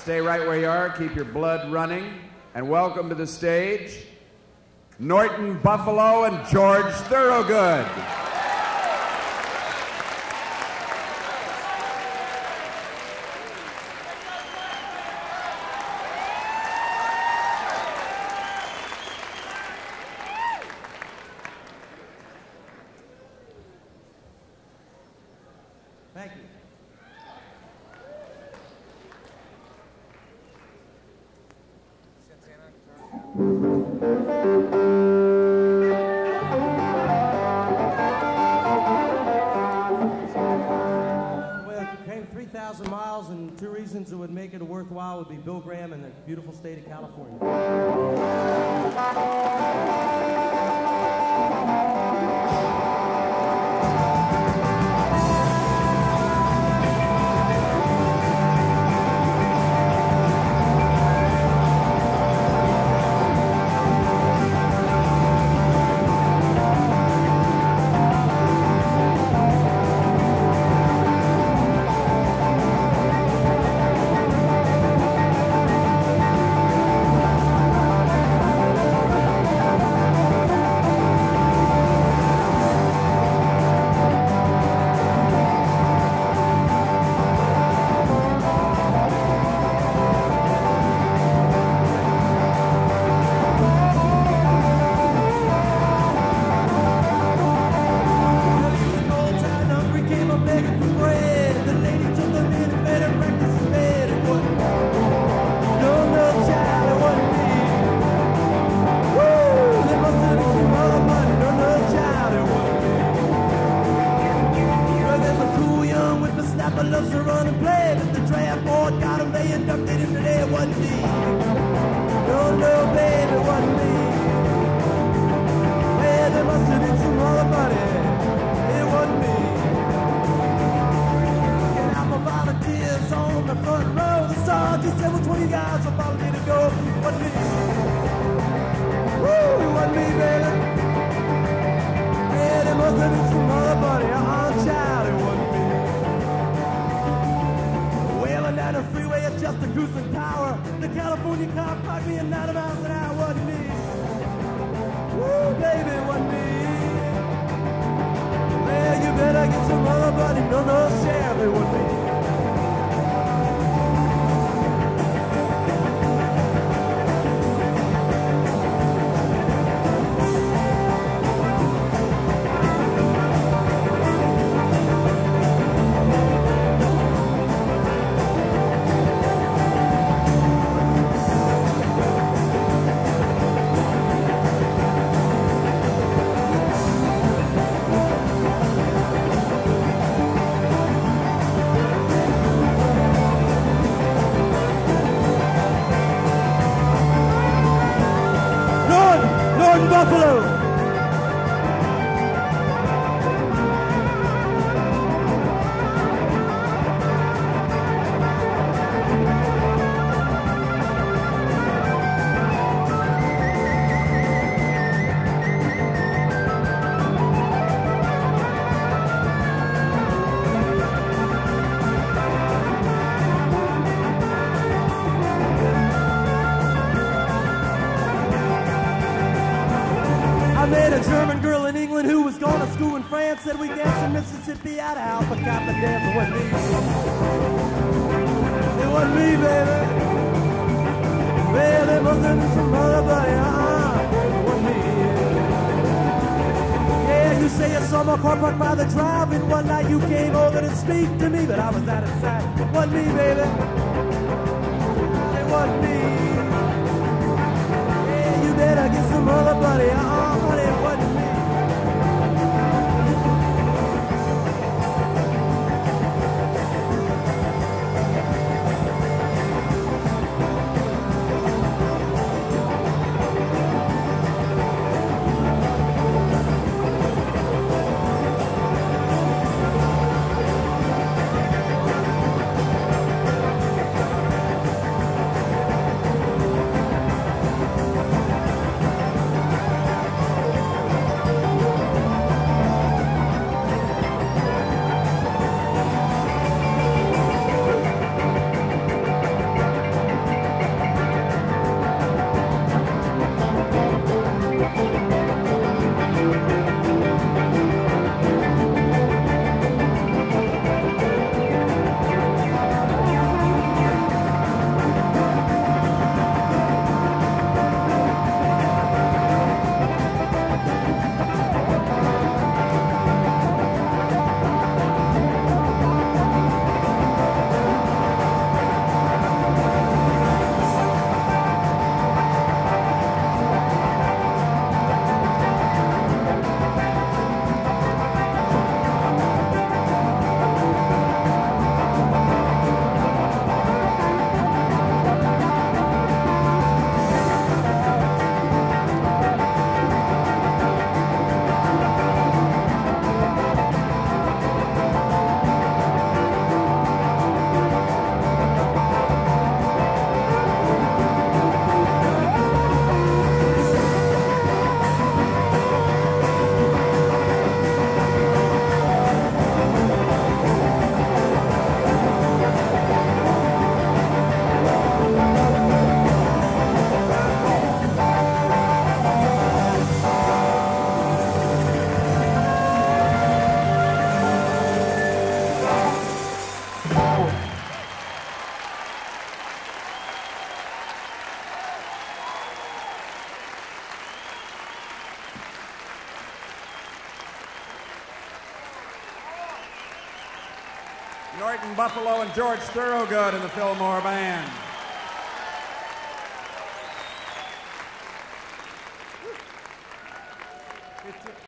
Stay right where you are, keep your blood running, and welcome to the stage Norton Buffalo and George Thorogood. Thank you. Well, it came 3,000 miles, and two reasons it would make it worthwhile would be Bill Graham and the beautiful state of California. Loves to run and play, but the draft board got him. They inducted him today. It wasn't me. No, no, baby, it wasn't me. Well, there must have been some other buddy. It wasn't me. Looking out for volunteers on the front row. The sergeant said, of you guys will volunteer to go? Wasn't me. Woo, it wasn't me, baby. Yeah, there must have been cruising power. The California cop clocked me at 90 miles Norton was going to school in France. Said we danced in Mississippi out of house, but got the dance. It wasn't me. It wasn't me, baby. Well, there must have been some other buddy. Uh-uh. It wasn't me. Yeah, you say you saw my car parked by the drive, and one night you came over to speak to me, but I was out of sight. It wasn't me, baby. It wasn't me. Norton Buffalo and George Thorogood in the Fillmore Band.